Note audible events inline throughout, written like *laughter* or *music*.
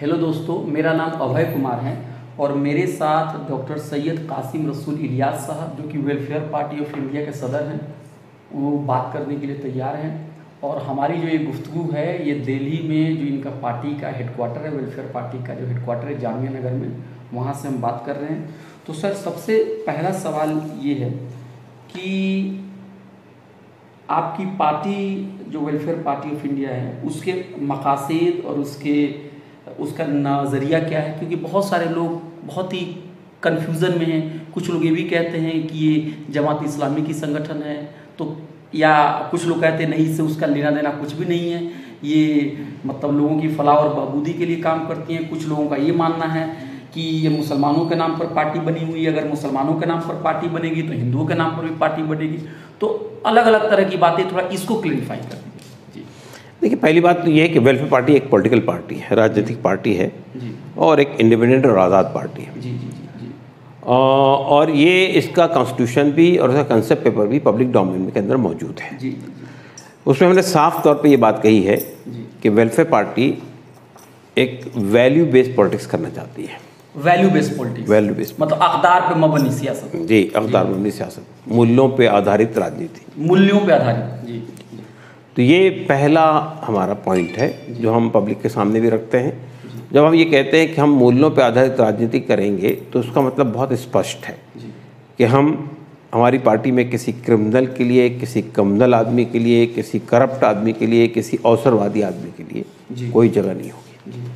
Hello दोस्तों, मेरा नाम अभय कुमार है और मेरे साथ डॉक्टर सैयद कासिम रसूल इलियास साहब, जो कि वेलफेयर पार्टी ऑफ़ इंडिया के सदर हैं, वो बात करने के लिए तैयार हैं। और हमारी जो ये गुफ्तु है, ये दिल्ली में जो इनका पार्टी का हेडक्वार्टर है, वेलफेयर पार्टी का जो हेडक्वार्टर है, जामिया नगर में, वहाँ से हम बात कर रहे हैं। तो सर, सबसे पहला सवाल ये है कि आपकी पार्टी, जो वेलफेयर पार्टी ऑफ़ इंडिया है, उसके मकासद और उसके उसका नज़रिया क्या है? क्योंकि बहुत सारे लोग बहुत ही कन्फ्यूज़न में हैं। कुछ लोग ये भी कहते हैं कि ये जमात इस्लामी की संगठन है। तो या कुछ लोग कहते हैं, नहीं, इससे उसका लेना देना कुछ भी नहीं है। ये मतलब लोगों की फलाह और बहबूदी के लिए काम करती हैं। कुछ लोगों का ये मानना है कि ये मुसलमानों के नाम पर पार्टी बनी हुई है। अगर मुसलमानों के नाम पर पार्टी बनेगी तो हिंदुओं के नाम पर भी पार्टी बनेगी। तो अलग अलग तरह की बातें थोड़ा इसको क्लैरिफाई कर देखिए पहली बात तो ये है कि वेलफेयर पार्टी एक पॉलिटिकल पार्टी है राजनीतिक पार्टी है जी। और एक इंडिपेंडेंट और आज़ाद पार्टी है। जी जी जी और ये इसका कॉन्स्टिट्यूशन भी और इसका कंसेप्ट पेपर भी पब्लिक डोमेन के अंदर मौजूद है। उसमें हमने साफ़ तौर पे ये बात कही है कि वेलफेयर पार्टी एक वैल्यू बेस्ड पॉलिटिक्स करना चाहती है। Value based politics value based मतलब अकदार पे मबनी सियासत। जी अवतार मबनी सियासत। मूल्यों पे आधारित राजनीति। मूल्यों पे आधारित जी। तो ये पहला हमारा पॉइंट है जो हम पब्लिक के सामने भी रखते हैं। जब हम ये कहते हैं कि हम मूल्यों पर आधारित राजनीति करेंगे तो उसका मतलब बहुत स्पष्ट है कि हम हमारी पार्टी में किसी क्रिमिनल के लिए किसी कम्युनल आदमी के लिए किसी करप्ट आदमी के लिए किसी अवसरवादी आदमी के लिए कोई जगह नहीं होगी।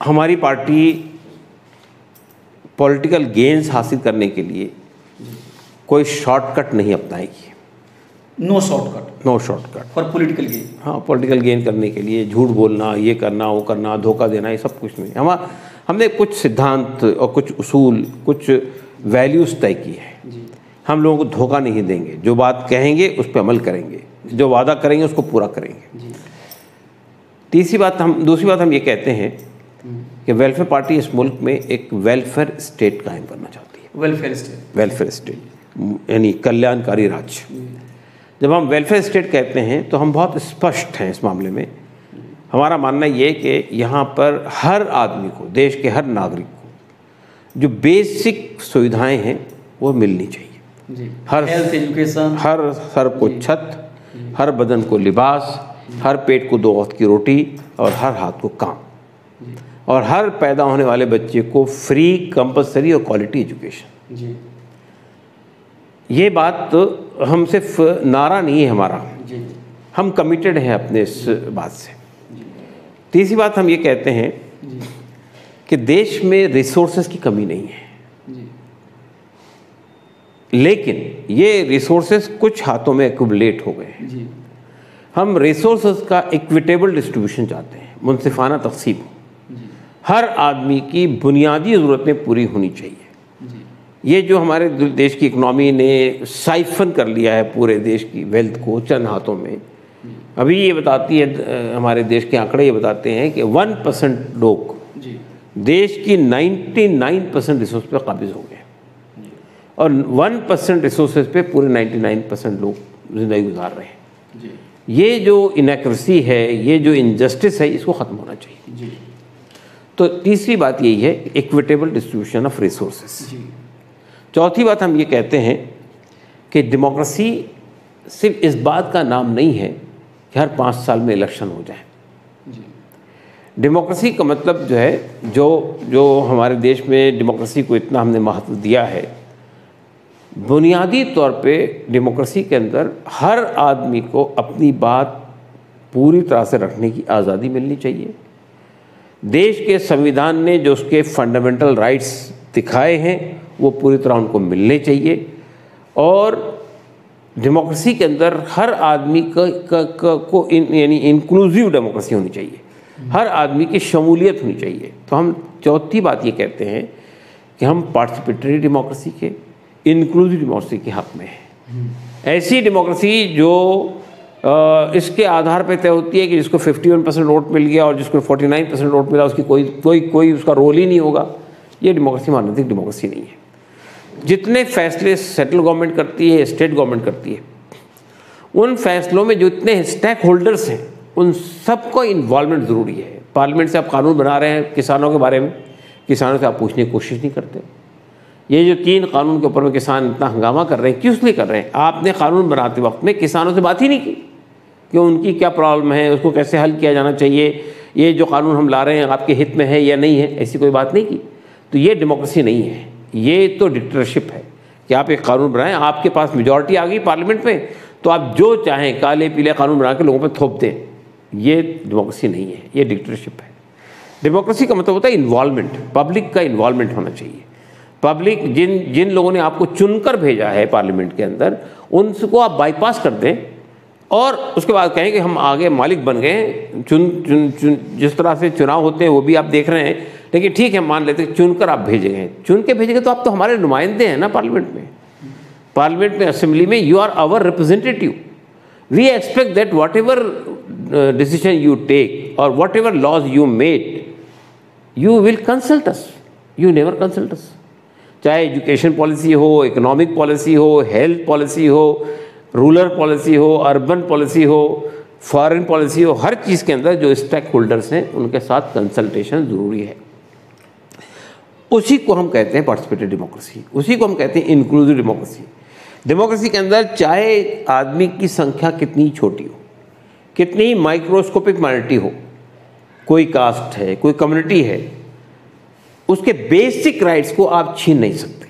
हमारी पार्टी पॉलिटिकल गेंस हासिल करने के लिए कोई शॉर्टकट नहीं अपनाएगी। No shortcut no shortcut for political gain हाँ पॉलिटिकल गेन करने के लिए झूठ बोलना ये करना वो करना धोखा देना ये सब कुछ नहीं। हम हमने कुछ सिद्धांत और कुछ उसूल कुछ वैल्यूज़ तय की है। जी। हम लोगों को धोखा नहीं देंगे। जो बात कहेंगे उस पर अमल करेंगे। जो वादा करेंगे उसको पूरा करेंगे। जी। तीसरी बात हम दूसरी बात हम ये कहते हैं कि वेलफेयर पार्टी इस मुल्क में एक वेलफेयर स्टेट कायम करना चाहती है। वेलफेयर स्टेट वेलफेयर स्टेट यानी कल्याणकारी राज्य। जब हम वेलफेयर स्टेट कहते हैं तो हम बहुत स्पष्ट हैं इस मामले में। हमारा मानना ये कि यहाँ पर हर आदमी को देश के हर नागरिक को जो बेसिक सुविधाएँ हैं वो मिलनी चाहिए। जी। हर- हेल्थ एजुकेशन हर सर को छत हर बदन को लिबास हर पेट को दो वक्त की रोटी और हर हाथ को काम। और हर पैदा होने वाले बच्चे को फ्री कंपलसरी और क्वालिटी एजुकेशन जी। ये बात तो हम सिर्फ़ नारा नहीं है हमारा। जी हम कमिटेड हैं अपने इस बात से। तीसरी बात हम ये कहते हैं जी। कि देश में रिसोर्सेज की कमी नहीं है। जी। लेकिन ये रिसोर्सेज कुछ हाथों में एक्यूमुलेट हो गए हैं। हम रिसोर्सेज का इक्विटेबल डिस्ट्रीब्यूशन चाहते हैं। मुनसिफाना तकसीम हर आदमी की बुनियादी ज़रूरतें पूरी होनी चाहिए। ये जो हमारे देश की इकनॉमी ने साइफन कर लिया है पूरे देश की वेल्थ को चंद हाथों में अभी ये बताती है हमारे देश के आंकड़े ये बताते हैं कि वन परसेंट लोग देश की 99 परसेंट रिसोर्स पे काबिज हो गए। और वन परसेंट रिसोर्सेज पे पूरे 99 परसेंट लोग ज़िंदगी गुजार रहे हैं। जी। ये जो इनक्रेसी है ये जो इनजस्टिस है इसको ख़त्म होना चाहिए। जी। तो तीसरी बात यही है इक्विटेबल डिस्ट्रीब्यूशन ऑफ़ रिसोर्सेज जी। चौथी बात हम ये कहते हैं कि डेमोक्रेसी सिर्फ़ इस बात का नाम नहीं है कि हर पाँच साल में इलेक्शन हो जाए। जी। डेमोक्रेसी का मतलब जो है जो जो हमारे देश में डेमोक्रेसी को इतना हमने महत्व दिया है बुनियादी तौर पे डेमोक्रेसी के अंदर हर आदमी को अपनी बात पूरी तरह से रखने की आज़ादी मिलनी चाहिए। देश के संविधान ने जो उसके फंडामेंटल राइट्स दिखाए हैं वो पूरी तरह उनको मिलने चाहिए। और डेमोक्रेसी के अंदर हर आदमी का, का, इन, यानी इंक्लूसिव डेमोक्रेसी होनी चाहिए। हर आदमी की शमूलियत होनी चाहिए। तो हम चौथी बात ये कहते हैं कि हम पार्टिसिपेटरी डेमोक्रेसी के इंक्लूसिव डेमोक्रेसी के हक में हैं। ऐसी डेमोक्रेसी जो इसके आधार पर तय होती है कि जिसको 51 परसेंट वोट मिल गया और जिसको 49 परसेंट वोट मिला उसकी कोई कोई कोई उसका रोल ही नहीं होगा। ये डेमोक्रेसी मानसिक डेमोक्रेसी नहीं है। जितने फैसले सेंट्रल गवर्नमेंट करती है स्टेट गवर्नमेंट करती है, उन फैसलों में जो इतने स्टेक होल्डर्स हैं, उन सबको इन्वॉल्वमेंट ज़रूरी है। पार्लियामेंट से आप कानून बना रहे हैं किसानों के बारे में, किसानों से आप पूछने की कोशिश नहीं करते। ये जो तीन कानून के ऊपर में किसान इतना हंगामा कर रहे हैं किस लिए कर रहे हैं? आपने कानून बनाते वक्त में किसानों से बात ही नहीं की कि उनकी क्या प्रॉब्लम है, उसको कैसे हल किया जाना चाहिए, ये जो कानून हम ला रहे हैं, आपके हित में है या नहीं है, ऐसी कोई बात नहीं की। तो ये डेमोक्रेसी नहीं है। ये तो डिक्टरशिप है कि आप एक कानून बनाएँ, आपके पास मेजॉरिटी आ गई पार्लियामेंट में तो आप जो चाहें काले, पीले कानून बना के लोगों पर थोप दें। ये डेमोक्रेसी नहीं है, ये डिक्टरशिप है। डेमोक्रेसी का मतलब होता है इन्वॉल्वमेंट पब्लिक का इन्वॉल्वमेंट होना चाहिए। पब्लिक जिन जिन लोगों ने आपको चुनकर भेजा है पार्लियामेंट के अंदर, उनको आप बाईपास कर दें और उसके बाद कहें कि हम आगे मालिक बन गए चुन चुन चुन, जिस तरह से चुनाव होते हैं, वो भी आप देख रहे हैं। लेकिन ठीक है, मान लेते चुनकर आप भेजे गए चुन के भेजेंगे तो आप तो हमारे नुमाइंदे हैं ना पार्लियामेंट में। पार्लियामेंट में, असेंबली में you are our representative we expect that whatever decision you take और whatever laws you made you will consult us you never consult us चाहे एजुकेशन पॉलिसी हो इकोनॉमिक पॉलिसी हो हेल्थ पॉलिसी हो rural policy हो urban policy हो foreign policy हो, हर चीज़ के अंदर जो स्टेक होल्डर्स हैं, उनके साथ कंसल्टेशन ज़रूरी है। उसी को हम कहते हैं पार्टिसिपेटिव डेमोक्रेसी उसी को हम कहते हैं इंक्लूसिव डेमोक्रेसी डेमोक्रेसी के अंदर चाहे आदमी की संख्या कितनी छोटी हो, कितनी माइक्रोस्कोपिक माइनॉरिटी हो, कोई कास्ट है, कोई कम्युनिटी है, उसके बेसिक राइट्स को आप छीन नहीं सकते।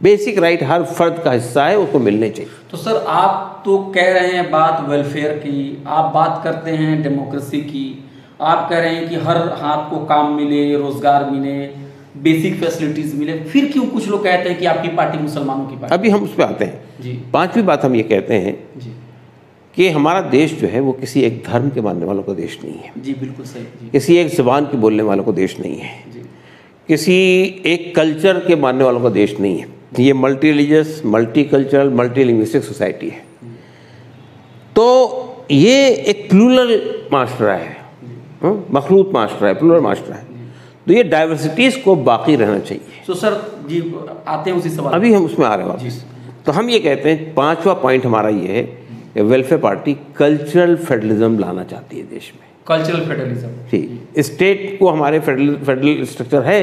बेसिक राइट हर फर्द का हिस्सा है, उसको मिलने चाहिए। तो सर, आप तो कह रहे हैं बात वेलफेयर की, आप बात करते हैं डेमोक्रेसी की। आप कह रहे हैं कि हर हाथ को काम मिले, रोज़गार मिले बेसिक फैसिलिटीज़ मिले। फिर क्यों कुछ लोग कहते हैं कि आपकी पार्टी मुसलमानों की पार्टी? अभी हम उस पर आते हैं। जी। पांचवी बात हम ये कहते हैं जी। कि हमारा देश जो है वो किसी एक धर्म के मानने वालों का देश नहीं है। जी बिल्कुल सही। जी। किसी एक जबान के बोलने वालों का देश नहीं है। जी। किसी एक कल्चर के मानने वालों का देश नहीं है। ये multi religious multi cultural multi linguistic society है तो ये एक प्लूरल मास्टरा है। हाँ? मखलूत मास्टरा है प्लूरल मास्टरा है। तो ये डाइवर्सिटीज़ को बाकी रहना चाहिए। तो सर जी आते हैं उसी सवाल। अभी हम उसमें आ रहे हैं वापस। तो हम ये कहते हैं पांचवा पॉइंट हमारा ये है कि वेलफेयर पार्टी कल्चरल फेडरलिज्म लाना चाहती है देश में। कल्चरल फेडरलिज्म जी स्टेट को हमारे फेडरल फेडरल स्ट्रक्चर है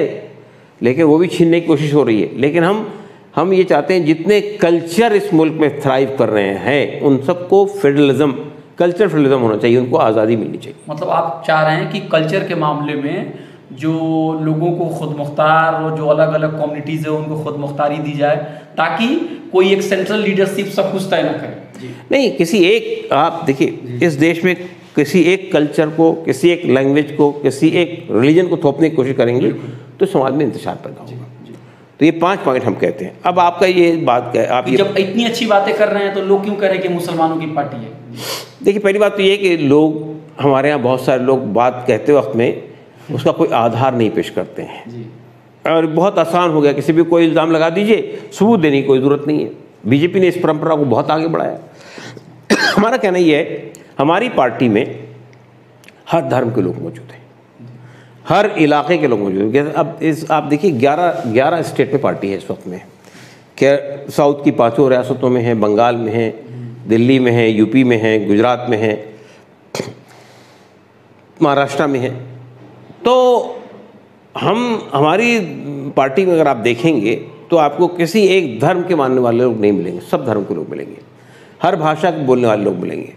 लेकिन वो भी छीनने की कोशिश हो रही है। लेकिन हम हम ये चाहते हैं जितने कल्चर इस मुल्क में थ्राइव कर रहे हैं उन सबको फेडरलिज्म कल्चर फेडरलिज्म होना चाहिए उनको आज़ादी मिलनी चाहिए। मतलब आप चाह रहे हैं कि कल्चर के मामले में जो लोगों को खुद मुख्तार और जो अलग अलग कम्युनिटीज़ है उनको खुद मुख्तारी दी जाए ताकि कोई एक सेंट्रल लीडरशिप सब कुछ तय न करे। नहीं किसी एक आप देखिए इस देश में किसी एक कल्चर को किसी एक लैंग्वेज को किसी एक रिलीजन को थोपने की कोशिश करेंगे तो समाज में इंतज़ार पैदा होगा। तो ये पाँच पॉइंट हम कहते हैं। अब आपका ये बात कह आप ये जब इतनी अच्छी बातें कर रहे हैं तो लोग क्यों कह रहे हैं कि मुसलमानों की पार्टी है? देखिए पहली बात तो ये कि लोग हमारे यहाँ बहुत सारे लोग बात कहते वक्त में उसका कोई आधार नहीं पेश करते हैं। और बहुत आसान हो गया किसी भी कोई इल्ज़ाम लगा दीजिए सबूत देने की कोई ज़रूरत नहीं है। बीजेपी ने इस परंपरा को बहुत आगे बढ़ाया। *coughs* हमारा कहना ये है हमारी पार्टी में हर धर्म के लोग मौजूद हैं। हर इलाके के लोग मौजूद हैं। अब इस आप देखिए ग्यारह ग्यारह स्टेट में पार्टी है इस वक्त में। क्या साउथ की पाँचों रियासतों में है बंगाल में है दिल्ली में है यूपी में है गुजरात में है *coughs* महाराष्ट्र में है। तो हम हमारी पार्टी में अगर आप देखेंगे तो आपको किसी एक धर्म के मानने वाले लोग नहीं मिलेंगे सब धर्म के लोग मिलेंगे। हर भाषा के बोलने वाले लोग मिलेंगे।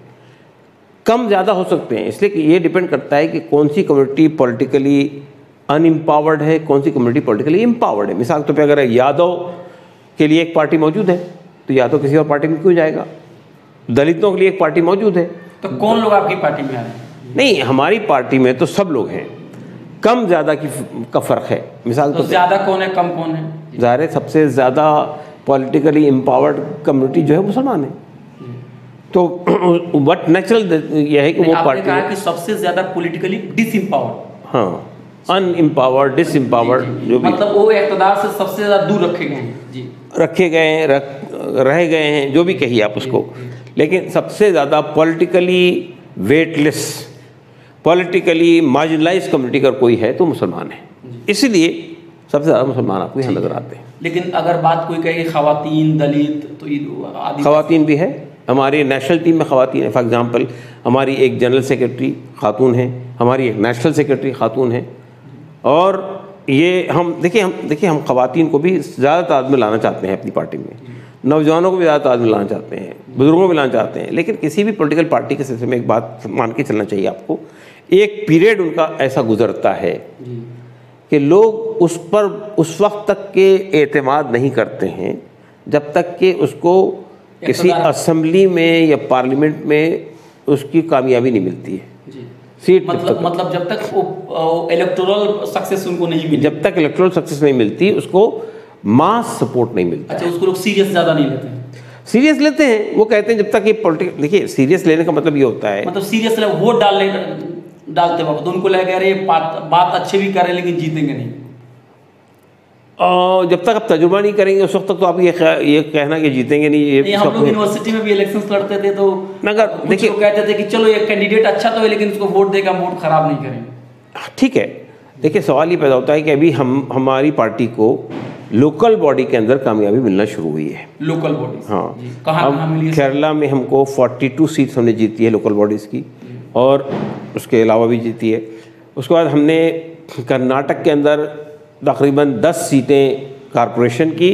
कम ज़्यादा हो सकते हैं इसलिए कि ये डिपेंड करता है कि कौन सी कम्युनिटी पॉलिटिकली अनएम्पावर्ड है कौन सी कम्युनिटी पॉलिटिकली एम्पावर्ड है। मिसाल के तौर पर अगर यादव के लिए एक पार्टी मौजूद है तो यादव किसी और पार्टी में क्यों जाएगा? दलितों के लिए एक पार्टी मौजूद है। तो कौन लोग आपकी पार्टी में आ रहे हैं? नहीं हमारी पार्टी में तो सब लोग हैं। कम ज़्यादा की का फ़र्क है। मिसाल तो तो ज़्यादा कौन है कम कौन है? ज़ाहिर है सबसे ज़्यादा पॉलिटिकली एम्पावर्ड कम्युनिटी जो है मुसलमान है। तो *clears throat* बट नेचुरल यह है कि वो पार्टी कहा कि सबसे ज़्यादा पॉलिटिकली डिसम्पावर्ड हाँ अनएम्पावर्ड डिसम्पावर्ड जो भी। मतलब वो इकतदार से सबसे ज़्यादा दूर रखे गए हैं जी। रखे गए हैं रख रह गए हैं जो भी कहिए आप उसको। लेकिन सबसे ज़्यादा politically weightless politically marginalise community अगर कोई है तो मुसलमान है। इसीलिए सबसे ज़्यादा मुसलमान आपको यहाँ नज़र आते हैं। लेकिन अगर बात कोई कहे खातन दलित तो खवातीन भी है। हमारी नेशनल टीम में खातन है। फॉर एग्ज़ाम्पल हमारी एक जनरल सेक्रेटरी खातून है। हमारी एक नेशनल सेक्रेटरी खातून है। और ये हम देखिए हम देखिए हम खातन को भी ज़्यादा तादाद में लाना चाहते हैं अपनी पार्टी में। नौजवानों को भी ज़्यादा तादाद में लाना चाहते हैं। बुज़ुर्गों को भी लाना चाहते हैं। लेकिन किसी भी पॉलिटिकल पार्टी के सिलसिले में एक बात मान के चलना चाहिए आपको। एक पीरियड उनका ऐसा गुजरता है कि लोग उस पर उस वक्त तक के एतमाद नहीं करते हैं जब तक कि उसको किसी असम्बली में या पार्लियामेंट में उसकी कामयाबी नहीं मिलती है। सीट मतलब तक मतलब जब तक वो इलेक्टोरल सक्सेस उनको नहीं मिली। जब तक इलेक्ट्रल सक्सेस नहीं मिलती उसको मास सपोर्ट नहीं मिलता अच्छा उसको लोग सीरियस ज़्यादा नहीं लेते सीरियस लेते हैं वो कहते हैं जब तक ये पॉलिटिकल देखिए सीरियस लेने का मतलब ये होता है मतलब सीरियस वोट डालने डालते वक्त। उनको लगेगा अरे बात बात अच्छे भी कर रहे हैं लेकिन जीतेंगे नहीं। और जब तक आप तजुर्बा नहीं करेंगे उस वक्त तक तो आप ये ये कहना कि जीतेंगे नहीं ये नहीं हम लोग यूनिवर्सिटी में भी इलेक्शन लड़ते थे तो मगर देखिए- लोग कहते थे कि चलो ये कैंडिडेट अच्छा तो है लेकिन उसको वोट देगा वोट खराब नहीं करेंगे। ठीक है। देखिए सवाल ये पैदा होता है कि अभी हम हमारी पार्टी को लोकल बॉडी के अंदर कामयाबी मिलना शुरू हुई है। लोकल बॉडी हाँ। कहाँ कहाँ मिली केरला में हमको 42 सीट्स हमने जीती है लोकल बॉडीज़ की। और उसके अलावा भी जीती है। उसके बाद हमने कर्नाटक के अंदर तकरीबन 10 सीटें कारपोरेशन की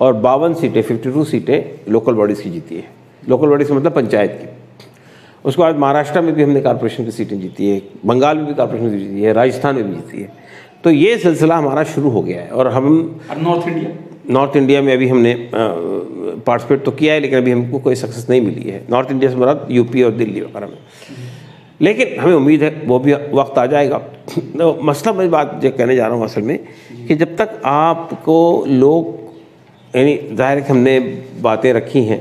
और बावन सीटें 52 सीटें लोकल बॉडीज़ की जीती है। लोकल बॉडीज़ मतलब पंचायत की। उसके बाद महाराष्ट्र में भी हमने कारपोरेशन की सीटें जीती है बंगाल में भी कारपोरेशन की जीती है राजस्थान में भी जीती है। तो ये सिलसिला हमारा शुरू हो गया है और हम नॉर्थ इंडिया नॉर्थ इंडिया में अभी हमने पार्टिसिपेट तो किया है लेकिन अभी हमको कोई सक्सेस नहीं मिली है। नॉर्थ इंडिया से मुराद यूपी और दिल्ली वगैरह में। लेकिन हमें उम्मीद है वो भी वक्त आ जाएगा। तो मसला मैं बात जो कहने जा रहा हूँ असल में कि जब तक आपको लोग यानी ज़ाहिर कि हमने बातें रखी हैं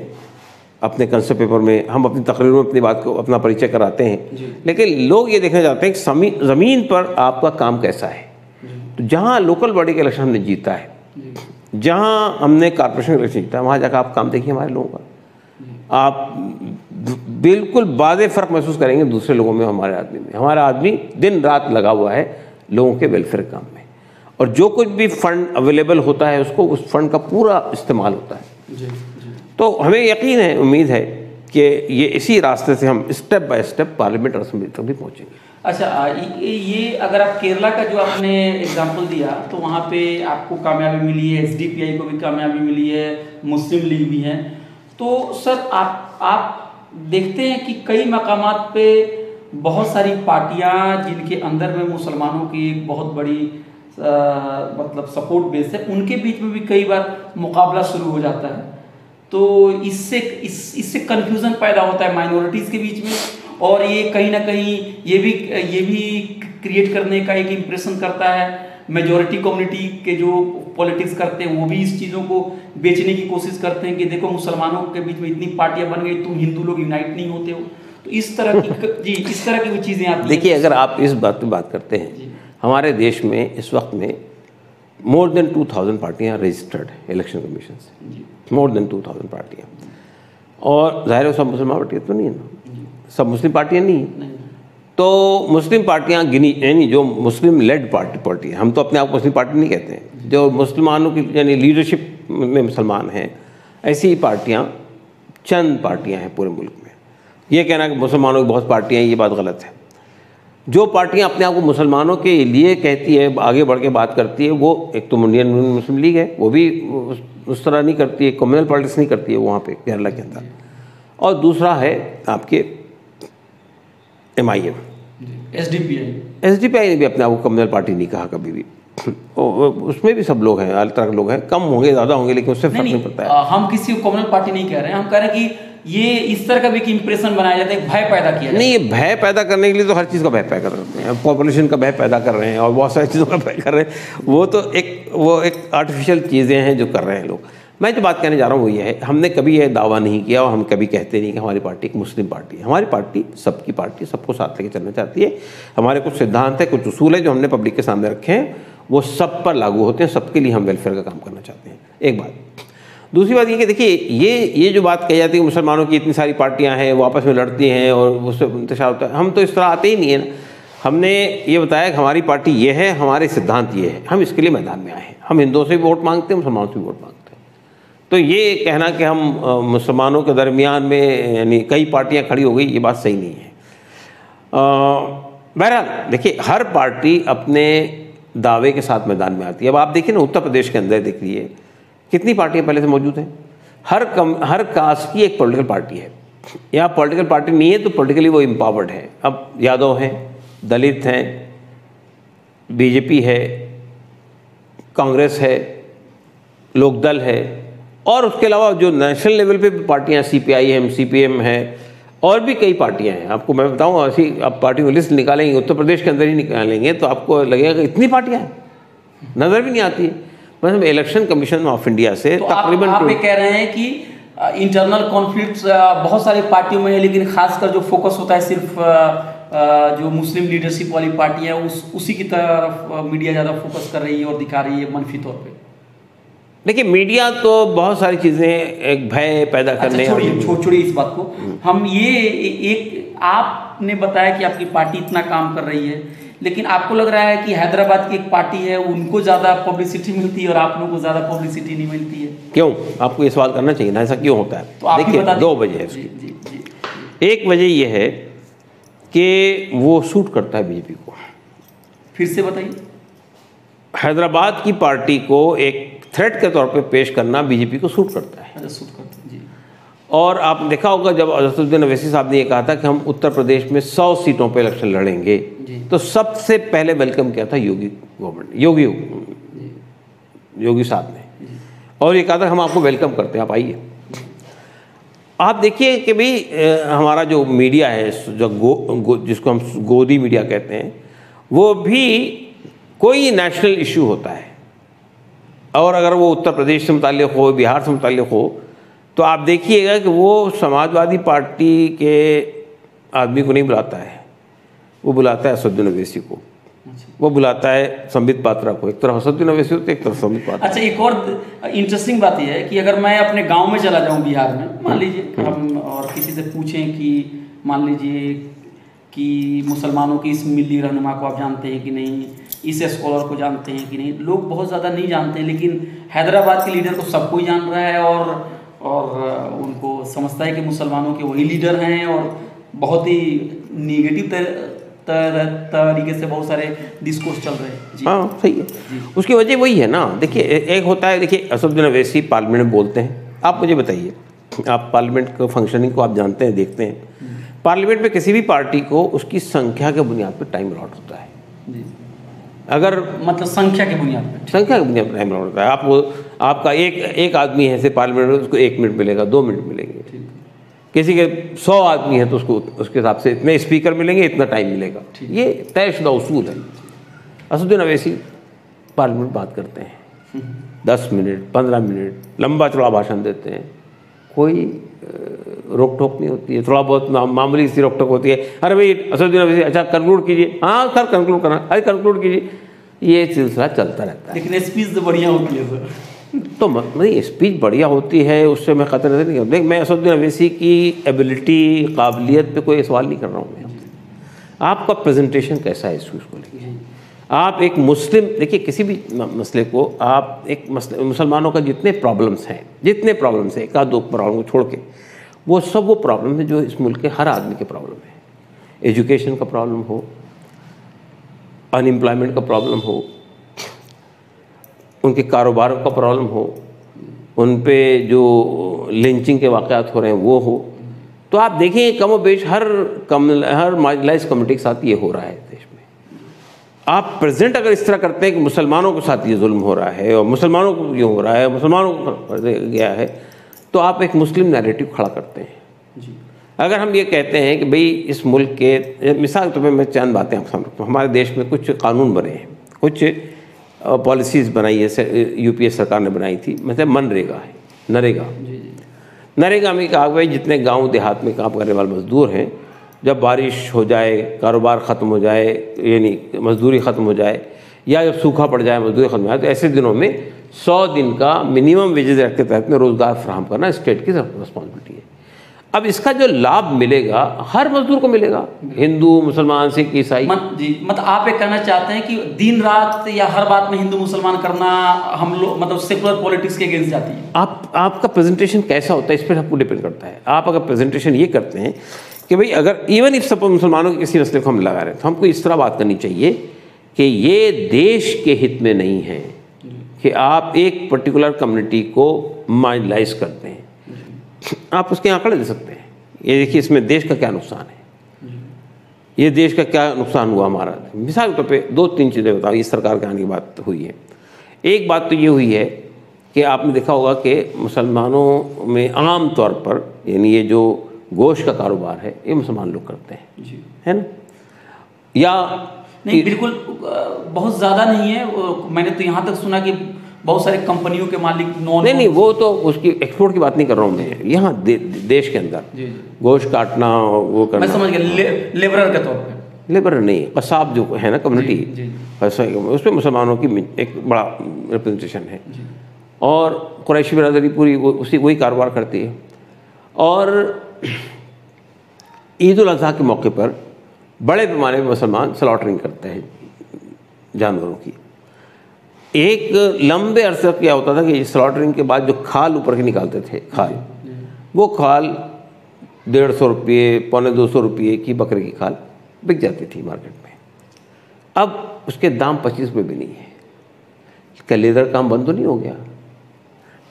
अपने कंसेप्ट पेपर में हम अपनी तकरीर में अपनी बात को अपना परिचय कराते हैं। लेकिन लोग ये देखना चाहते हैं कि ज़मीन पर आपका काम कैसा है। तो जहाँ लोकल बॉडी का इलेक्शन हमने जीता है जहाँ हमने कॉरपोरेशन का इलेक्शन जीता है वहाँ जाकर आप काम देखिए हमारे लोगों का। आप बिल्कुल वादे फ़र्क महसूस करेंगे दूसरे लोगों में हमारे आदमी में। हमारा आदमी दिन रात लगा हुआ है लोगों के वेलफेयर काम में। और जो कुछ भी फंड अवेलेबल होता है उसको उस फंड का पूरा इस्तेमाल होता है। जी जी। तो हमें यकीन है उम्मीद है कि ये इसी रास्ते से हम स्टेप बाय स्टेप पार्लियामेंट और असेंबली तक भी पहुँचेंगे। अच्छा ये ये अगर आप केरला का जो आपने एग्जांपल दिया तो वहाँ पे आपको कामयाबी मिली है एसडीपीआई को भी कामयाबी मिली है मुस्लिम लीग भी हैं। तो सर आप आप देखते हैं कि कई मकाम पे बहुत सारी पार्टियाँ जिनके अंदर में मुसलमानों की एक बहुत बड़ी आ, मतलब सपोर्ट बेस है उनके बीच में भी कई बार मुकाबला शुरू हो जाता है। तो इससे इस इससे कन्फ्यूज़न पैदा होता है माइनॉरिटीज़ के बीच में और ये कहीं ना कहीं ये भी ये भी क्रिएट करने का एक इम्प्रेशन करता है। मेजोरिटी कम्युनिटी के जो पॉलिटिक्स करते हैं वो भी इस चीज़ों को बेचने की कोशिश करते हैं कि देखो मुसलमानों के बीच में इतनी पार्टियाँ बन गई तुम हिंदू लोग यूनाइट नहीं होते हो। तो इस तरह की जी इस तरह की भी चीज़ें आती हैं। देखिए अगर आप इस बात पे बात करते हैं हमारे देश में इस वक्त में मोर देन टू थाउज़ेंड पार्टियाँ रजिस्टर्ड है इलेक्शन कमीशन से। मोर देन टू थाउज़ेंड पार्टियाँ। और ज़ाहिर है सब मुसलमान पार्टियाँ तो नहीं है। ना सब मुस्लिम पार्टियाँ नहीं है। तो मुस्लिम पार्टियाँ गिनी यानी जो मुस्लिम लेड पार्टी पार्टी हम तो अपने आप को मुस्लिम पार्टी नहीं कहते जो मुसलमानों की यानी लीडरशिप में मुसलमान हैं ऐसी पार्टियाँ चंद पार्टियाँ हैं पूरे मुल्क में। ये कहना कि मुसलमानों की बहुत पार्टियाँ हैं ये बात गलत है। जो पार्टियाँ अपने आप को मुसलमानों के लिए कहती है आगे बढ़ के बात करती है वो एक तो इंडियन मुस्लिम लीग है वो भी उस, तरह नहीं करती है कम्युनल पॉलिटिक्स नहीं करती है वहाँ पे केरला के अंदर। और दूसरा है आपके M I M S D P I S D P I ने भी अपने आप को कम्युनल पार्टी नहीं कहा कभी भी। उसमें भी सब लोग हैं अलग तरह के लोग हैं। कम होंगे ज़्यादा होंगे लेकिन उससे फ़र्क नहीं नहीं पड़ता है। हम किसी को कम्युनल पार्टी नहीं कह रहे हैं। हम कह रहे हैं कि ये इस तरह का भी एक इम्प्रेशन बनाया जाता है भय पैदा किया नहीं ये भय पैदा करने के लिए तो हर चीज़ का भय पैदा कर रहे हैं। पॉपुलेशन का भय पैदा कर रहे हैं और बहुत सारी चीज़ों का भय कर रहे हैं। वो तो एक वो एक आर्टिफिशियल चीज़ें हैं जो कर रहे हैं लोग। मैं जो बात कहने जा रहा हूँ वो ये है, हमने कभी ये दावा नहीं किया और हम कभी कहते नहीं कि हमारी पार्टी एक मुस्लिम पार्टी है। हमारी पार्टी सबकी पार्टी, सबको साथ लेके चलना चाहती है। हमारे कुछ सिद्धांत है, कुछ उसूल है जो हमने पब्लिक के सामने रखे हैं, वो सब पर लागू होते हैं, सबके लिए हम वेलफेयर का काम करना चाहते हैं। एक बात। दूसरी बात ये कि देखिए, ये ये जो बात कही जाती है कि मुसलमानों की इतनी सारी पार्टियाँ हैं, वो आपस में लड़ती हैं और उससे इंतज़ार होता है, हम तो इस तरह आते ही नहीं है ना। हमने ये बताया कि हमारी पार्टी ये है, हमारे सिद्धांत ये है। हम इसके लिए मैदान में आए हैं। हम हिंदुओं से भी वोट मांगते हैं, मुसलमानों से भी वोट मांगते हैं। तो ये कहना कि हम मुसलमानों के दरमियान में, यानी कई पार्टियाँ खड़ी हो गई, ये बात सही नहीं है। बहरहाल, देखिए, हर पार्टी अपने दावे के साथ मैदान में आती है। अब आप देखिए ना, उत्तर प्रदेश के अंदर देख लीजिए, कितनी पार्टियाँ पहले से मौजूद हैं? हर कम, हर कास्ट की एक पॉलिटिकल पार्टी है। यहाँ पॉलिटिकल पार्टी नहीं है तो पॉलिटिकली वो इम्पावर्ड है। अब यादव हैं, दलित हैं, बीजेपी है, कांग्रेस है, लोकदल है और उसके अलावा जो नेशनल लेवल पे भी पार्टियाँ C P I M C P M है और भी कई पार्टियाँ हैं। आपको मैं बताऊँ ऐसी आप पार्टियों की लिस्ट निकालेंगे उत्तर प्रदेश के अंदर ही निकालेंगे तो आपको लगेगा कि इतनी पार्टियाँ हैं। नज़र भी नहीं आती है। मतलब इलेक्शन कमीशन ऑफ़ इंडिया से तो तकरीबन आप ये कह रहे हैं कि इंटरनल कॉन्फ्लिक्ट बहुत सारी पार्टियों में है लेकिन खासकर जो फोकस होता है सिर्फ़ जो मुस्लिम लीडरशिप वाली पार्टी है उस उसी की तरफ़ मीडिया ज़्यादा फोकस कर रही है और दिखा रही है मनफी तौर पे। देखिए मीडिया तो बहुत सारी चीज़ें एक भय पैदा अच्छा करने छोड़िए छो, छोड़िए इस बात को। हम ये एक आपने बताया कि आपकी पार्टी इतना काम कर रही है लेकिन आपको लग रहा है कि हैदराबाद की एक पार्टी है उनको ज़्यादा पब्लिसिटी मिलती है और आप लोगों को ज़्यादा पब्लिसिटी नहीं मिलती है? क्यों? आपको ये सवाल करना चाहिए ना ऐसा क्यों होता तो है ही देखिए दो। वजह है जी जी जी। एक वजह यह है कि वो सूट करता है बीजेपी को। फिर से बताइए। हैदराबाद की पार्टी को एक थ्रेट के तौर पे पेश करना बीजेपी को सूट करता है। अच्छा सूट करते हैं जी। और आप देखा होगा जब असदुद्दीन अवैसी साहब ने ये कहा था कि हम उत्तर प्रदेश में सौ सीटों पे इलेक्शन लड़ेंगे जी। तो सबसे पहले वेलकम किया था योगी गवर्नमेंट योगी योगी साहब ने। और ये कहा था हम आपको वेलकम करते हैं आप आइए। आप देखिए कि भाई हमारा जो मीडिया है जो गो, गो जिसको हम गोदी मीडिया कहते हैं वो भी कोई नेशनल इशू होता है। और अगर वो उत्तर प्रदेश से मुतल हो बिहार से मुतल हो तो आप देखिएगा कि वो समाजवादी पार्टी के आदमी को नहीं बुलाता है। वो बुलाता है असदुद्दीन अवैसी को। अच्छा। वो बुलाता है संबित पात्रा को। एक तरफ़ असदुद्दीन अवैसी होते एक तरफ़ संबित पात्रा। अच्छा एक और इंटरेस्टिंग बात यह है कि अगर मैं अपने गाँव में चला जाऊँ बिहार में मान लीजिए हम और किसी से पूछें कि मान लीजिए कि मुसलमानों की इस मिली रहनुमा को आप जानते हैं कि नहीं इस स्कॉलर को जानते हैं कि नहीं। लोग बहुत ज़्यादा नहीं जानते हैं लेकिन हैदराबाद के लीडर को सब कोई जान रहा है और और उनको समझता है कि मुसलमानों के वही लीडर हैं और बहुत ही निगेटिव तर, तर, तरीके से बहुत सारे डिस्कोर्स चल रहे हैं। हाँ सही है। उसकी वजह वही है ना। देखिए एक होता है देखिए असदुद्दीन अवैसी पार्लियामेंट में बोलते हैं। आप मुझे बताइए आप पार्लियामेंट को फंक्शनिंग को आप जानते हैं देखते हैं। पार्लियामेंट में किसी भी पार्टी को उसकी संख्या के बुनियाद पर टाइम अलॉट होता है। जी। अगर मतलब संख्या के बुनियाद पर। संख्या के बुनियाद पर होता है। आप वो आपका एक एक आदमी है से पार्लियामेंट में उसको एक मिनट मिलेगा दो मिनट मिलेंगे। किसी के सौ आदमी है तो उसको उसके हिसाब से इतने स्पीकर मिलेंगे इतना टाइम मिलेगा। ये तयशुदा उसूल है। असुद्दीन अवैसी पार्लियामेंट बात करते हैं। दस मिनट पंद्रह मिनट लंबा चौड़ा भाषण देते हैं। कोई रोक टोक नहीं होती है। थोड़ा बहुत मामूली सी रोक टोक होती है। अरे भाई असुद्दीन अवैसी अच्छा कंक्लूड कीजिए। हाँ सर कंक्लूड करना। अरे कंक्लूड कीजिए। ये सिलसिला चलता रहता है। लेकिन स्पीच तो बढ़िया होती है सर। तो मतलब नहीं स्पीच बढ़िया होती है उससे मैं खतरे नहीं करता देख मैं असदुद्दीन अवैसी की एबिलिटी काबिलियत पे कोई सवाल नहीं कर रहा हूँ मैं। आपका प्रेजेंटेशन कैसा है इस चीज़ को लेकर आप एक मुस्लिम, देखिए, किसी भी मसले को आप एक मसले, मुसलमानों का जितने प्रॉब्लम्स हैं, जितने प्रॉब्लम्स हैं, एक आध दो प्रॉब्लम को छोड़ के, वो सब वो प्रॉब्लम है जो इस मुल्क के हर आदमी के प्रॉब्लम है। एजुकेशन का प्रॉब्लम हो अनएम्प्लॉयमेंट का प्रॉब्लम हो, उनके कारोबारों का प्रॉब्लम हो, उन पे जो लिंचिंग के वाक़ात हो रहे हैं, वो हो। तो आप देखें कम बेश हर कम हर मार्जिनलाइज कम्युनिटी के साथ ये हो रहा है देश में। आप प्रेजेंट अगर इस तरह करते हैं कि मुसलमानों के साथ ये जुल्म हो रहा है और मुसलमानों को ये हो रहा है मुसलमानों को गया है तो आप एक मुस्लिम नैरेटिव खड़ा करते हैं। जी। अगर हम ये कहते हैं कि भाई इस मुल्क के मिसाल के तौर पर मैं चंद बातें आपको हूँ। हमारे देश में कुछ कानून बने हैं कुछ पॉलिसीज़ बनाई है यूपीए सरकार ने बनाई थी मतलब मनरेगा है नरेगा। नरेगा में कहा भाई जितने गाँव देहात में काम करने वाले मजदूर हैं, जब बारिश हो जाए, कारोबार ख़त्म हो जाए, यानी मजदूरी ख़त्म हो जाए, या जब सूखा पड़ जाए, मजदूरी ख़त्म हो जाए तो ऐसे दिनों में सौ दिन का मिनिमम वेजेज एक्ट के तहत में रोज़गार फ्राहम करना स्टेट की रिस्पॉन्सिबिलिटी है। अब इसका जो लाभ मिलेगा हर मजदूर को मिलेगा। हिंदू मुसलमान सिख ईसाई। मत जी मतलब आप ये कहना चाहते हैं कि दिन रात या हर बात में हिंदू मुसलमान करना हम लोग मतलब सेकुलर पॉलिटिक्स के अगेंस्ट जाती है? आप आपका प्रेजेंटेशन कैसा होता है इस पर आपको डिपेंड करता है। आप अगर प्रेजेंटेशन ये करते हैं कि भाई अगर इवन इफ़ सब मुसलमानों के किसी मसले को हम लगा रहे हैं तो हमको इस तरह बात करनी चाहिए कि ये देश के हित में नहीं है कि आप एक पर्टिकुलर कम्युनिटी को माइनलाइज करते हैं। आप उसके आंकड़े दे सकते हैं। ये देखिए इसमें देश का क्या नुकसान है। ये देश का क्या नुकसान हुआ हमारा? मिसाल के तौर पर दो तीन चीज़ें बताओ इस सरकार के आने की बात हुई है। एक बात तो ये हुई है कि आपने देखा होगा कि मुसलमानों में आम तौर पर यानी ये जो गोश्त का कारोबार है ये मुसलमान लोग करते हैं। जी। है ना? या नहीं बिल्कुल बहुत ज़्यादा नहीं है। मैंने तो यहाँ तक सुना कि बहुत सारे कंपनियों के मालिक नॉन नहीं नहीं वो तो उसकी एक्सपोर्ट की बात नहीं कर रहा हूँ मैं। यहाँ दे, देश के अंदर। गोश्त काटना वो करना। मैं समझ गया ले, लेबरर के तौर पे। लेबर नहीं कसाब जो है ना कम्युनिटी। उसमें मुसलमानों की एक बड़ा रिप्रेजेंटेशन है। और कुरैशी बिरादरी पूरी वो, उसी वही कारोबार करती है। और ईद उल अजहा के मौके पर बड़े पैमाने पर मुसलमान स्लॉटरिंग करते हैं जानवरों की। एक लंबे अरसे क्या होता था कि स्लॉटरिंग के बाद जो खाल ऊपर के निकालते थे खाल वो खाल डेढ़ सौ रुपये पौने दो सौ रुपये की बकरे की खाल बिक जाती थी मार्केट में। अब उसके दाम पच्चीस रुपये भी नहीं है। इसका लेदर काम बंद तो नहीं हो गया।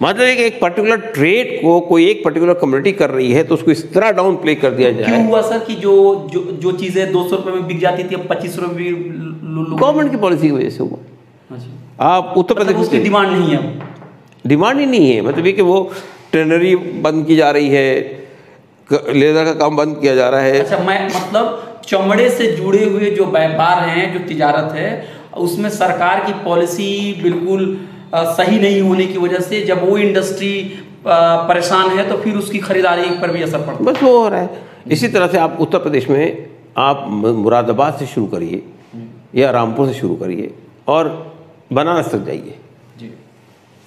मतलब एक एक पर्टिकुलर ट्रेड को कोई एक पर्टिकुलर कम्युनिटी कर रही है तो उसको इस तरह डाउन प्ले कर दिया जाए। हुआ सर कि जो जो जो चीज़ें दो सौ रुपये में बिक जाती थी अब पच्चीस रुपये गवर्नमेंट की पॉलिसी की वजह से हुआ। अच्छा। आप उत्तर मतलब प्रदेश उसकी में डिमांड नहीं है डिमांड ही नहीं है मतलब ये कि वो ट्रेनरी बंद की जा रही है लेदर का काम बंद किया जा रहा है। अच्छा मैं मतलब चमड़े से जुड़े हुए जो व्यापार हैं जो तिजारत है उसमें सरकार की पॉलिसी बिल्कुल सही नहीं होने की वजह से जब वो इंडस्ट्री परेशान है तो फिर उसकी खरीदारी पर भी असर पड़ता है। बस वो हो रहा है। इसी तरह से आप उत्तर प्रदेश में आप मुरादाबाद से शुरू करिए या रामपुर से शुरू करिए और बनारस तक जाइए।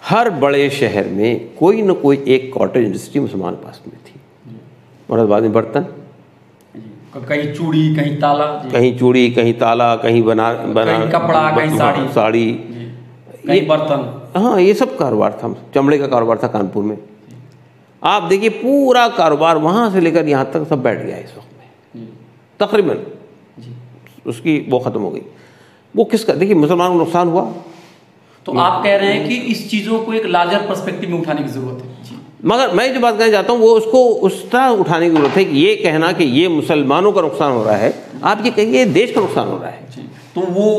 हर बड़े शहर में कोई न कोई एक कॉटेज इंडस्ट्री मुसलमान पास में थी। मुरादाबाद में बर्तन। कहीं चूड़ी कहीं ताला। जी। कहीं चूड़ी कहीं ताला कहीं बना बना कहीं कपड़ा, कहीं साड़ी। साड़ी। कहीं बर्तन। हाँ ये सब कारोबार था। चमड़े का कारोबार था कानपुर में। आप देखिए पूरा कारोबार वहाँ से लेकर यहाँ तक सब बैठ गया इस वक्त में। तकरीबन। उसकी वो ख़त्म हो गई। वो किसका देखिए मुसलमानों को नुकसान हुआ। तो आप कह रहे हैं कि इस चीज़ों को एक लार्जर पर्सपेक्टिव में उठाने की ज़रूरत है। मगर मैं जो बात कहना चाहता हूँ वो उसको उस तरह उठाने की ज़रूरत है कि ये कहना कि ये मुसलमानों का नुकसान हो रहा है आप ये कहिए देश का नुकसान हो रहा है। जी। तो वो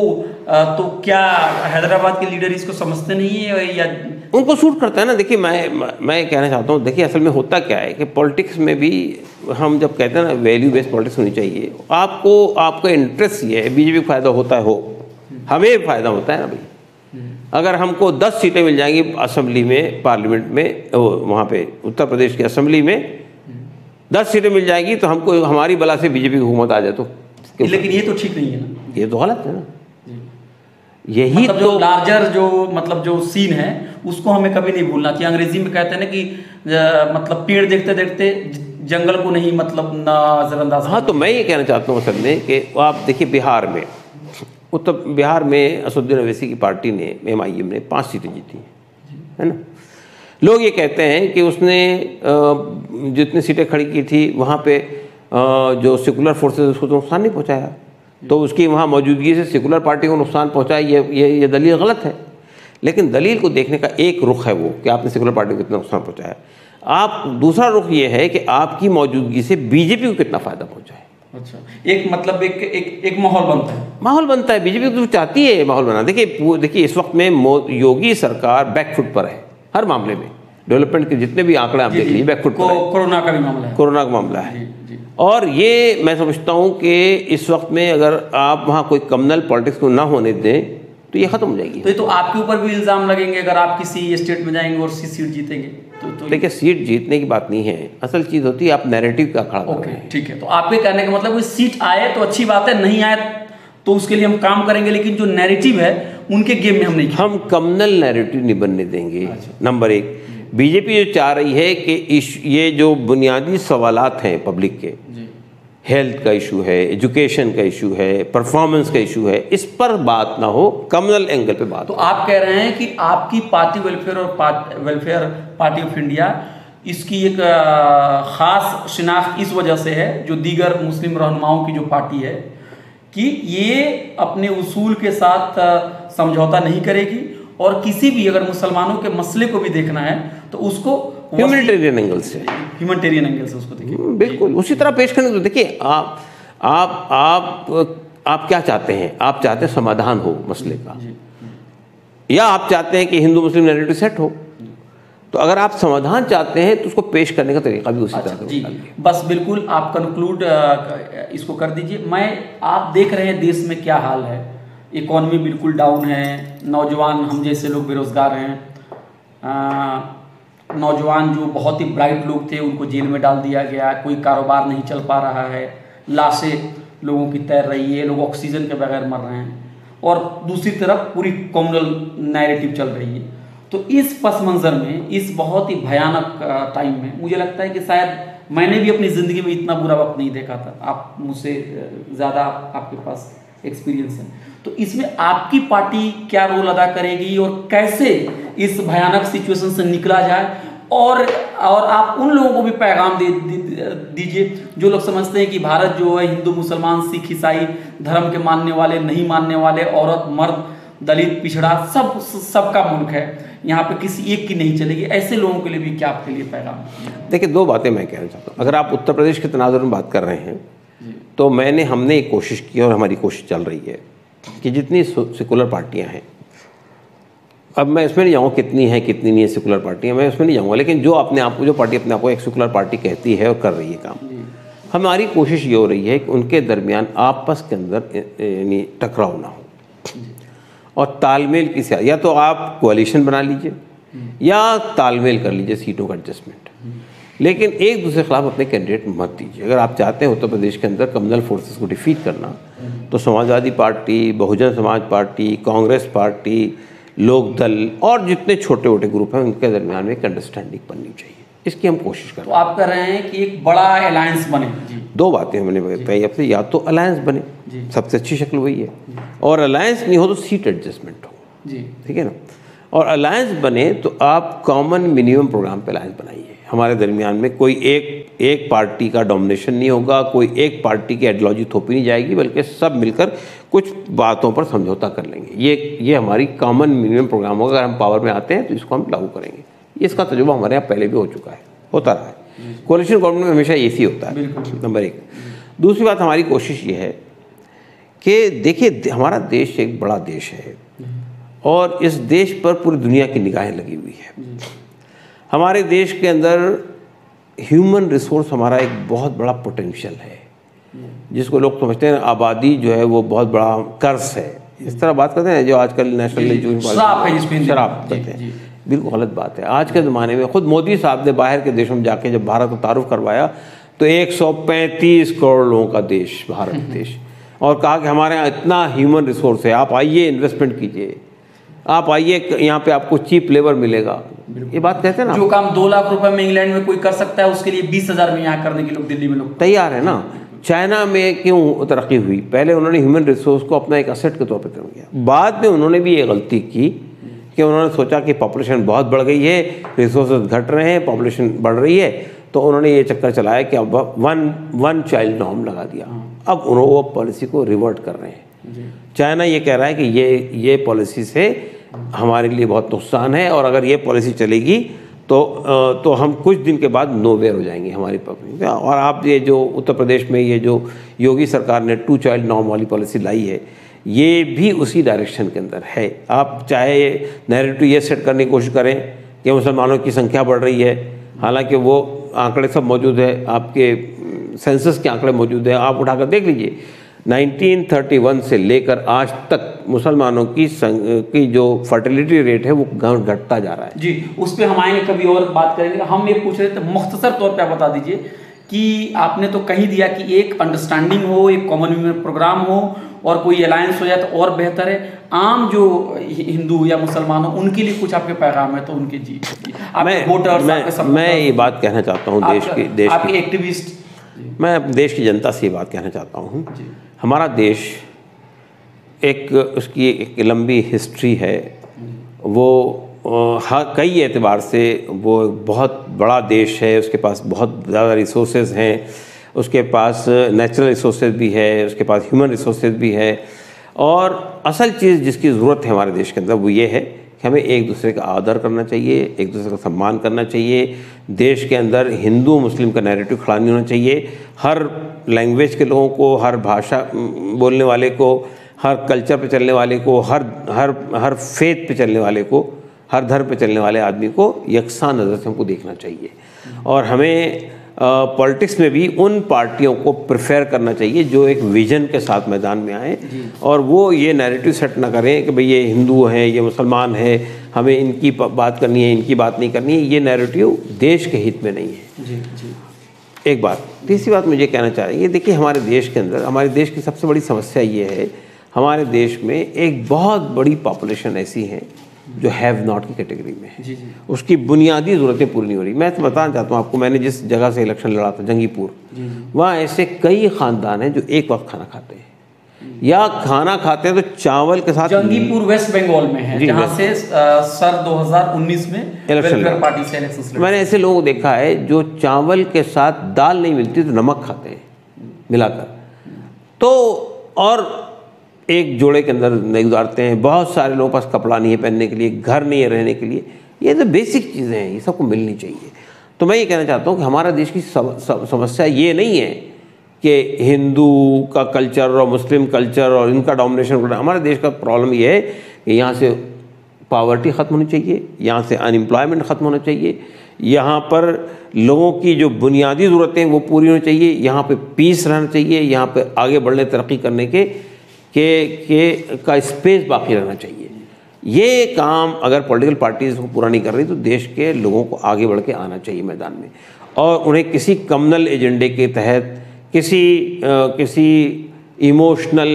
तो क्या हैदराबाद के लीडर इसको समझते नहीं है या उनको सूट करता है ना देखिए मैं मैं कहना चाहता हूँ देखिए असल में होता क्या है कि पॉलिटिक्स में भी हम जब कहते हैं ना वैल्यू बेस्ड पॉलिटिक्स होनी चाहिए आपको आपका इंटरेस्ट ये है बीजेपी को फ़ायदा होता है हो हमें फ़ायदा होता है ना भाई। अगर हमको 10 सीटें मिल जाएँगी असेंबली में पार्लियामेंट में वो वहाँ पे उत्तर प्रदेश की असेंबली में 10 सीटें मिल जाएँगी तो हमको हमारी बला से बीजेपी की हुकूमत आ जाए तो। लेकिन ये तो ठीक नहीं है ना। ये तो गलत है ना। यही मतलब जो तो लार्जर जो मतलब जो सीन है उसको हमें कभी नहीं भूलना। चाहिए अंग्रेज़ी में कहते हैं ना कि मतलब पेड़ देखते देखते जंगल को नहीं मतलब नजरअंदाज हाँ तो मैं ये कहना चाहता हूँ असल में कि आप देखिए बिहार में उत्तर बिहार में असदुद्दीन अवैसी की पार्टी ने एम आई ने पाँच सीटें जीती हैं ना? लोग ये कहते हैं कि उसने जितनी सीटें खड़ी की थी, वहाँ पे जो सेकुलर फोर्सेस उसको तो नुकसान नहीं पहुँचाया। तो उसकी वहाँ मौजूदगी से सेकुलर पार्टी को नुकसान पहुँचाया, ये ये ये दलील गलत है। लेकिन दलील को देखने का एक रुख है वो, कि आपने सेकुलर पार्टी को कितना नुकसान पहुँचाया। आप, दूसरा रुख ये है कि आपकी मौजूदगी से बीजेपी को कितना फ़ायदा पहुँचा है अच्छा। एक मतलब एक एक एक माहौल बनता है। माहौल बनता है बीजेपी तो चाहती है माहौल बना देखिए देखिए इस वक्त में योगी सरकार बैकफुट पर है हर मामले में। डेवलपमेंट के जितने भी आंकड़े आप देख लीजिए बैकफुट को, कोरोना का भी मामला है। कोरोना का मामला है। जी जी। और ये मैं समझता हूँ कि इस वक्त में अगर आप वहाँ कोई कम्युनल पॉलिटिक्स को ना होने दें तो ये ख़त्म हो जाएगी। तो ये तो आपके ऊपर भी इल्ज़ाम लगेंगे अगर आप किसी स्टेट में जाएँगे और सी सीट जीतेंगे। तो तो देखिए सीट जीतने की बात नहीं है। असल चीज़ होती है आप नैरेटिव का खड़ा ओके ठीक है। तो आपके कहने का मतलब सीट आए तो अच्छी बात है नहीं आए तो उसके लिए हम काम करेंगे लेकिन जो नैरेटिव है उनके गेम में हम नहीं हम कम्युनल नैरेटिव नहीं बनने देंगे। नंबर एक बीजेपी जो चाह रही है कि इस ये जो बुनियादी सवालत हैं पब्लिक के हेल्थ का इशू है एजुकेशन का इशू है परफॉर्मेंस का इशू है इस पर बात ना हो कम्युनल एंगल पे बात तो हो। आप कह रहे हैं कि आपकी पार्टी वेलफेयर और part, welfare party of India इसकी एक खास शिनाख्त इस वजह से है जो दीगर मुस्लिम रहनुमाओं की जो पार्टी है कि ये अपने उसूल के साथ समझौता नहीं करेगी और किसी भी अगर मुसलमानों के मसले को भी देखना है तो उसको ह्यूमनिटेरियन एंगल से। ह्यूमनिटेरियन एंगल से उसको देखिए। हम्म, बिल्कुल उसी तरह पेश करने तो देखिए आप आप आप आप क्या चाहते हैं? आप चाहते हैं समाधान हो मसले का। या आप चाहते हैं कि हिंदू मुस्लिम नैरेटिव सेट हो। तो अगर आप समाधान चाहते हैं तो उसको पेश करने का तरीका भी उसी तरह अच्छा जी बस बिल्कुल आप कंक्लूड इसको कर दीजिए। मैं आप देख रहे हैं देश में क्या हाल है। इकोनॉमी बिल्कुल डाउन है। नौजवान हम जैसे लोग बेरोजगार हैं। नौजवान जो बहुत ही ब्राइट लोग थे, उनको जेल में डाल दिया गया, कोई कारोबार नहीं चल पा रहा है। लाशें लोगों की तैर रही है, लोग ऑक्सीजन के बगैर मर रहे हैं। और दूसरी तरफ़ पूरी कॉम्युनल नैरेटिव चल रही है। तो इस पस मंज़र में, इस बहुत ही भयानक टाइम में मुझे लगता है कि शायद मैंने भी अपनी ज़िंदगी में इतना बुरा वक्त नहीं देखा था। आप मुझसे ज़्यादा आपके पास एक्सपीरियंस है। तो इसमें आपकी पार्टी क्या रोल अदा करेगी और कैसे इस भयानक सिचुएशन से निकला जाए? और और आप उन लोगों को भी पैगाम दे दीजिए जो लोग समझते हैं कि भारत जो है हिंदू, मुसलमान, सिख, ईसाई धर्म के मानने वाले, नहीं मानने वाले, औरत, मर्द, दलित, पिछड़ा सब, सबका मुल्क है। यहाँ पे किसी एक की नहीं चलेगी। ऐसे लोगों के लिए भी क्या आपके लिए पैगाम? देखिए, दो बातें मैं कहना चाहता हूँ। अगर आप उत्तर प्रदेश के तनाजुर में बात कर रहे हैं तो मैंने हमने एक कोशिश की और हमारी कोशिश चल रही है कि जितनी सेकुलर पार्टियाँ हैं। अब मैं इसमें नहीं जाऊँगा कितनी हैं कितनी नहीं है सेकुलर पार्टियाँ मैं उसमें नहीं जाऊँगा लेकिन जो अपने आप को जो पार्टी अपने आप को एक सेकुलर पार्टी कहती है और कर रही है काम। हमारी कोशिश ये हो रही है कि उनके दरमियान आपस के अंदर यानी टकराव ना हो। और तालमेल की या तो आप कोalition बना लीजिए या तालमेल कर लीजिए सीटों का एडजस्टमेंट लेकिन एक दूसरे के खिलाफ अपने कैंडिडेट मत दीजिए। अगर आप चाहते हैं उत्तर प्रदेश के अंदर कम्युनल फोर्सेस को डिफीट करना तो Samajwadi party Bahujan Samaj party Congress party लोक दल और जितने छोटे छोटे ग्रुप हैं उनके दरमियान में एक अंडरस्टैंडिंग बननी चाहिए। इसकी हम कोशिश कर तो आप कह रहे हैं कि एक बड़ा अलायंस बने। जी। दो बातें हमने बताई। आपसे या तो अलायंस बने। सबसे अच्छी शक्ल वही है। और अलायंस नहीं हो तो सीट एडजस्टमेंट हो। जी। ठीक है ना? और अलायंस बने तो आप कॉमन मिनिमम प्रोग्राम पे अलायंस बनाइए। हमारे दरमियान में कोई एक एक पार्टी का डोमिनेशन नहीं होगा कोई एक पार्टी की आइडियोलॉजी थोपी नहीं जाएगी बल्कि सब मिलकर कुछ बातों पर समझौता कर लेंगे। ये ये हमारी कॉमन मिनिमम प्रोग्राम होगा। अगर हम पावर में आते हैं तो इसको हम लागू करेंगे। इसका तजुर्बा हमारे यहाँ पहले भी हो चुका है। होता रहा है। कोलिशन गवर्नमेंट में हमेशा ऐसी होता है। नंबर एक। दूसरी बात हमारी कोशिश ये है कि देखिए हमारा देश एक बड़ा देश है। और इस देश पर पूरी दुनिया की निगाहें लगी हुई है। हमारे देश के अंदर ह्यूमन रिसोर्स हमारा एक बहुत बड़ा पोटेंशियल है। जिसको लोग समझते हैं आबादी जो है वो बहुत बड़ा कर्ज है। इस तरह बात करते हैं जो आजकल नेशनल एजुकेशन। शराब जी। हैं। बिल्कुल गलत बात है। आज के ज़माने में खुद मोदी साहब ने बाहर के देशों में जाके जब भारत को तारुफ करवाया तो 135 करोड़ लोगों का देश भारत देश। और कहा कि हमारे यहाँ इतना ह्यूमन रिसोर्स है आप आइए इन्वेस्टमेंट कीजिए। आप आइए यहाँ पे आपको चीप लेबर मिलेगा। ये बात कहते हैं ना जो काम दो लाख रुपए में इंग्लैंड में कोई कर सकता है उसके लिए बीस हज़ार में यहाँ करने के लोग दिल्ली में लोग तैयार है ना? चाइना में क्यों तरक्की हुई? पहले उन्होंने ह्यूमन रिसोर्स को अपना एक असेट के तौर पर कर किया। बाद में उन्होंने भी ये गलती की कि उन्होंने सोचा कि पॉपुलेशन बहुत बढ़ गई है रिसोर्सेज घट रहे हैं पॉपुलेशन बढ़ रही है तो उन्होंने ये चक्कर चलाया कि अब वन वन चाइल्ड नॉर्म लगा दिया। अब उन्होंने वो पॉलिसी को रिवर्ट कर रहे हैं। चाइना ये कह रहा है कि ये ये पॉलिसी से हमारे लिए बहुत नुकसान है और अगर ये पॉलिसी चलेगी तो तो हम कुछ दिन के बाद नोवेयर हो जाएँगे हमारी पब्लिक और आप ये जो उत्तर प्रदेश में ये जो योगी सरकार ने टू चाइल्ड नॉर्म वाली पॉलिसी लाई है, ये भी उसी डायरेक्शन के अंदर है। आप चाहे नैरेटिव ये सेट करने की कोशिश करें कि मुसलमानों की संख्या बढ़ रही है, हालाँकि वो आंकड़े सब मौजूद है, आपके सेंसस के आंकड़े मौजूद है, आप उठाकर देख लीजिए। 1931 से लेकर आज तक मुसलमानों की संग, की जो फर्टिलिटी रेट है वो घटता जा रहा है। जी उस पर हम आएँगे कभी और बात करेंगे। हम ये पूछ रहे थे मुख्तसर तौर पर बता दीजिए कि आपने तो कहीं दिया कि एक अंडरस्टैंडिंग हो एक कॉमन प्रोग्राम हो और कोई अलायंस हो जाए तो और बेहतर है। आम जो हिंदू या मुसलमान हो उनके लिए कुछ आपके पैगाम है तो उनके जी, जी मैं वोटर्स मैं, मैं ये बात कहना चाहता हूँ देश की देश आपके एक्टिविस्ट मैं देश की जनता से ये बात कहना चाहता हूँ। हमारा देश एक उसकी एक लंबी हिस्ट्री है। वो हर कई एतबार से वो बहुत बड़ा देश है उसके पास बहुत ज़्यादा रिसोर्स हैं उसके पास नेचुरल रिसोर्स भी है उसके पास ह्यूमन रिसोर्स भी है। और असल चीज़ जिसकी ज़रूरत है हमारे देश के अंदर वो ये है कि हमें एक दूसरे का आदर करना चाहिए, एक दूसरे का सम्मान करना चाहिए। देश के अंदर हिंदू, मुस्लिम का नैरेटिव खड़ा नहीं होना चाहिए। हर लैंग्वेज के लोगों को, हर भाषा बोलने वाले को, हर कल्चर पे चलने वाले को, हर हर हर फेथ पे चलने वाले को, हर धर्म पे चलने वाले आदमी को यकसा नज़र से हमको देखना चाहिए। और हमें पॉलिटिक्स में भी उन पार्टियों को प्रेफर करना चाहिए जो एक विजन के साथ मैदान में आए। और वो ये नैरेटिव सेट ना करें कि भाई ये हिंदू हैं ये मुसलमान है हमें इनकी बात करनी है इनकी बात नहीं करनी है ये नैरेटिव देश के हित में नहीं है। जी जी। एक बात तीसरी बात मुझे कहना चाह रही है देखिए हमारे देश के अंदर हमारे देश की सबसे बड़ी समस्या ये है हमारे देश में एक बहुत बड़ी पॉपुलेशन ऐसी है जो हैव नॉट की कैटेगरी में है। जी जी। उसकी बुनियादी ज़रूरतें पूरी नहीं हो रही। मैं तो बताना चाहता हूँ आपको मैंने जिस जगह से इलेक्शन लड़ा था जंगीपुर वहाँ ऐसे कई ख़ानदान हैं जो एक वक्त खाना खाते हैं। या खाना खाते हैं तो चावल के साथ जंगीपुर वेस्ट बंगाल में है जहाँ से आ, सर 2019 में इलेक्शन पार्टी से इलेक्शन मैंने ऐसे लोग देखा है जो चावल के साथ दाल नहीं मिलती तो नमक खाते हैं मिलाकर। तो और एक जोड़े के अंदर नहीं गुजारते हैं। बहुत सारे लोगों पास कपड़ा नहीं है पहनने के लिए, घर नहीं है रहने के लिए। ये तो बेसिक चीज़ें हैं, ये सबको मिलनी चाहिए। तो मैं ये कहना चाहता हूँ कि हमारा देश की समस्या ये नहीं है कि हिंदू का कल्चर और मुस्लिम कल्चर और इनका डोमिनेशन हमारे देश का प्रॉब्लम ये है कि यहाँ से पावर्टी ख़त्म होनी चाहिए, यहाँ से अनएम्प्लॉयमेंट ख़त्म होना चाहिए। यहाँ पर लोगों की जो बुनियादी ज़रूरतें वो पूरी होनी चाहिए। यहाँ पे पीस रहना चाहिए, यहाँ पे आगे बढ़ने, तरक्की करने के के के का स्पेस बाकी रहना चाहिए। ये काम अगर पॉलिटिकल पार्टीज़ को पूरा नहीं कर रही तो देश के लोगों को आगे बढ़ के आना चाहिए मैदान में। और उन्हें किसी कम्युनल एजेंडे के तहत किसी आ, किसी इमोशनल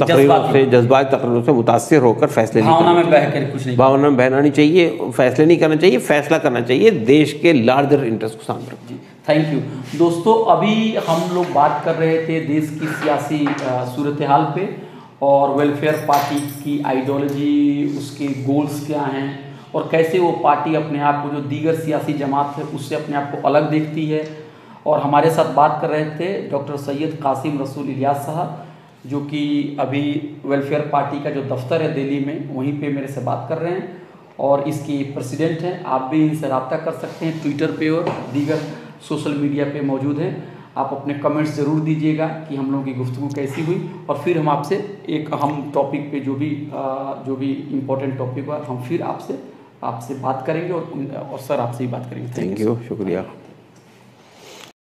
तकरीरों से जज्बात तकरीरों से मुतासर होकर फैसले भावना में बह कर कुछ नहीं भावना में बहना नहीं चाहिए फैसले नहीं करना चाहिए फैसला करना चाहिए देश के लार्जर इंटरेस्ट को सामने रख थैंक यू दोस्तों अभी हम लोग बात कर रहे थे देश की सियासी सूरत हाल पे। और वेलफेयर पार्टी की आइडियोलॉजी उसके गोल्स क्या हैं, और कैसे वो पार्टी अपने आप को, जो दीगर सियासी जमात है, उससे अपने आप को अलग देखती है। और हमारे साथ बात कर रहे थे डॉक्टर सैयद कासिम रसूल इलियास साहब, जो कि अभी वेलफेयर पार्टी का जो दफ्तर है दिल्ली में, वहीं पे मेरे से बात कर रहे हैं। और इसकी प्रेसिडेंट हैं, आप भी इनसे रबता कर सकते हैं ट्विटर पे और दीगर सोशल मीडिया पे मौजूद हैं। आप अपने कमेंट्स ज़रूर दीजिएगा कि हम लोगों की गुफ्तु कैसी हुई और फिर हम आपसे एक अहम टॉपिक पे जो भी जो भी इम्पोर्टेंट टॉपिक हुआ हम फिर आपसे आपसे बात करेंगे और, और सर आपसे ही बात करेंगे। थैंक यू शुक्रिया।